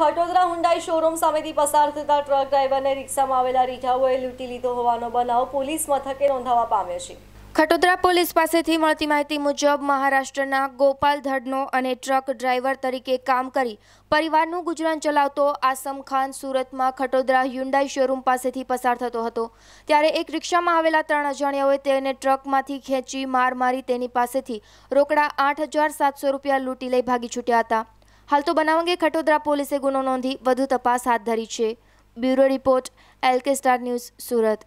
Khatodara Hyundai showroom સામેથી પસાર થતા ટ્રક ડ્રાઈવરને રિક્ષામાં આવેલા રીઢાઓએ લૂંટી લીધો હોવાનો બનાવ પોલીસ મથકે નોંધાવા પામ્યો છે. ખટોદરા પોલીસ પાસેથી મળતી માહિતી મુજબ મહારાષ્ટ્રના ગોપાલ ધડનો અને ટ્રક ડ્રાઈવર તરીકે કામ કરી પરિવારનું ગુજરાન ચલાવતો આસમ ખાન સુરતમાં ખટોદરા હ્યુન્ડાઈ શોરૂમ પાસેથી પસાર થતો હતો. ત્યારે એક રિક્ષામાં આવેલા ત્રણ અજાણ્યાઓએ તેને ટ્રકમાંથી ખેંચી માર મારી તેની પાસેથી રોકડા આઠ રૂપિયા લૂંટી લઈ ભાગી છૂટ્યા હતા. હાલ તો બનાવ અંગે ખટોદરા પોલીસે ગુનો નોંધી વધુ તપાસ હાથ ધરી છે. Bureau report, LK star news, Surat.